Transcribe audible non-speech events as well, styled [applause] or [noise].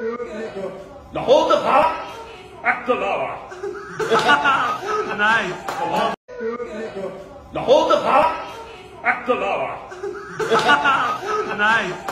Now hold the power. Act the lava. nice. Now hold the power. Act the lava. [laughs] nice.